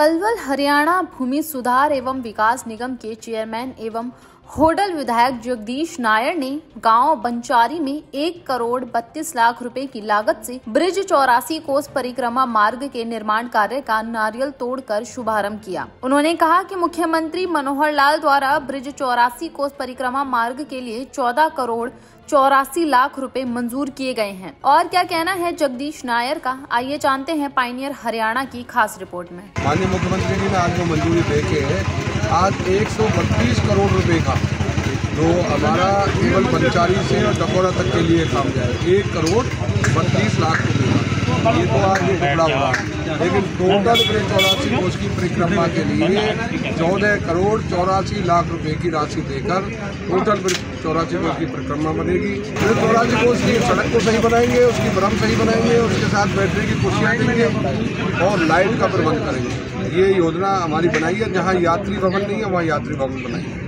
पलवल हरियाणा भूमि सुधार एवं विकास निगम के चेयरमैन एवं होडल विधायक जगदीश नायर ने गाँव बंचारी में एक करोड़ बत्तीस लाख रुपए की लागत से ब्रिज चौरासी कोस परिक्रमा मार्ग के निर्माण कार्य का नारियल तोड़कर शुभारंभ किया। उन्होंने कहा कि मुख्यमंत्री मनोहर लाल द्वारा ब्रिज चौरासी कोस परिक्रमा मार्ग के लिए चौदह करोड़ चौरासी लाख रुपए मंजूर किए गए हैं। और क्या कहना है जगदीश नायर का? आइए जानते हैं पाइनियर हरियाणा की खास रिपोर्ट में। माननीय मुख्यमंत्री जी ने आज जो मंजूरी दे के आज 132 करोड़ रुपए का। जो हमारा केवल पंचारी से और डकोरा तक के लिए काम जाए। एक करोड़ बत्तीस लाख रुपए। का ये तो ये टुकड़ा हुआ लेकिन टोटल चौरासी कोष की परिक्रमा के लिए चौदह करोड़ चौरासी लाख रुपए की राशि देकर टोटल चौरासी कोष की परिक्रमा बनेगी। फिर चौरासी कोष की सड़क को सही बनाएँगे, उसकी भ्रम सही बनाएँगे, उसके साथ बैटरी की कुर्सियाँ देंगे और लाइट का प्रबंध करेंगे। ये योजना हमारी बनाई है, जहाँ यात्री भवन नहीं है, वहाँ यात्री भवन बनाई है।